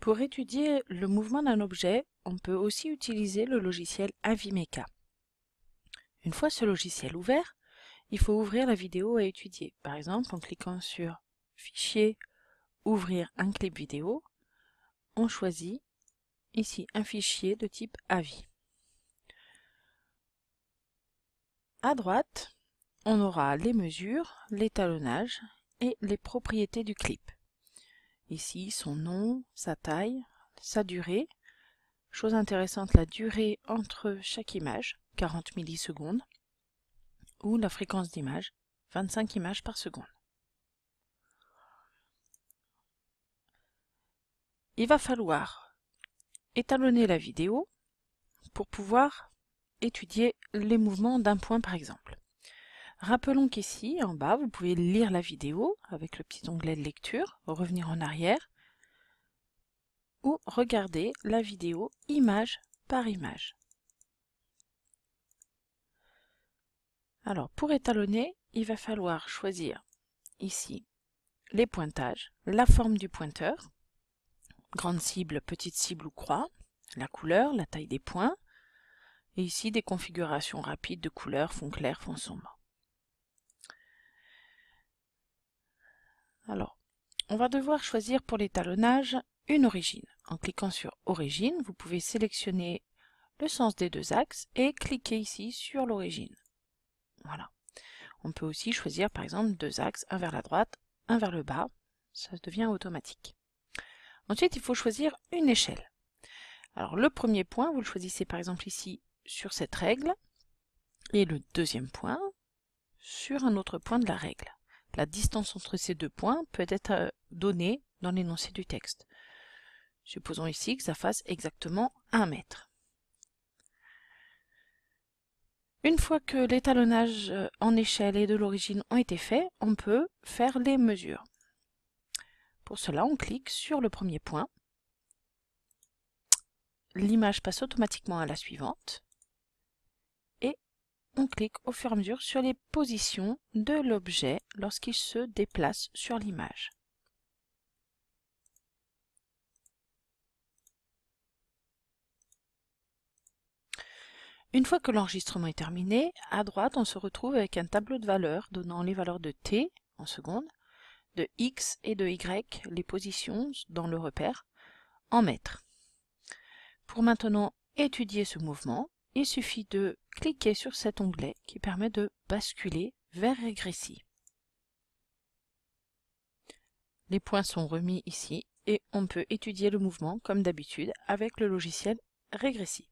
Pour étudier le mouvement d'un objet, on peut aussi utiliser le logiciel Avimeca. Une fois ce logiciel ouvert, il faut ouvrir la vidéo à étudier. Par exemple, en cliquant sur Fichier, Ouvrir un clip vidéo, on choisit ici un fichier de type AVI. À droite, on aura les mesures, l'étalonnage et les propriétés du clip. Ici, son nom, sa taille, sa durée. Chose intéressante, la durée entre chaque image, 40 millisecondes, ou la fréquence d'image, 25 images par seconde. Il va falloir étalonner la vidéo pour pouvoir étudier les mouvements d'un point par exemple. Rappelons qu'ici, en bas, vous pouvez lire la vidéo avec le petit onglet de lecture, revenir en arrière, ou regarder la vidéo image par image. Alors, pour étalonner, il va falloir choisir ici les pointages, la forme du pointeur, grande cible, petite cible ou croix, la couleur, la taille des points, et ici des configurations rapides de couleurs, fond clair, fond sombre. Alors, on va devoir choisir pour l'étalonnage une origine. En cliquant sur Origine, vous pouvez sélectionner le sens des deux axes et cliquer ici sur l'origine. Voilà. On peut aussi choisir par exemple deux axes, un vers la droite, un vers le bas. Ça devient automatique. Ensuite, il faut choisir une échelle. Alors le premier point, vous le choisissez par exemple ici sur cette règle, et le deuxième point sur un autre point de la règle. La distance entre ces deux points peut être euh, donnée dans l'énoncé du texte. Supposons ici que ça fasse exactement 1 mètre. Une fois que l'étalonnage euh, en échelle et de l'origine ont été faits, on peut faire les mesures. Pour cela, on clique sur le premier point. L'image passe automatiquement à la suivante on clique au fur et à mesure sur les positions de l'objet lorsqu'il se déplace sur l'image. Une fois que l'enregistrement est terminé, à droite, on se retrouve avec un tableau de valeurs donnant les valeurs de t en secondes, de x et de y, les positions dans le repère, en mètres. Pour maintenant étudier ce mouvement, il suffit de cliquer sur cet onglet qui permet de basculer vers Régressi. Les points sont remis ici et on peut étudier le mouvement comme d'habitude avec le logiciel Régressi.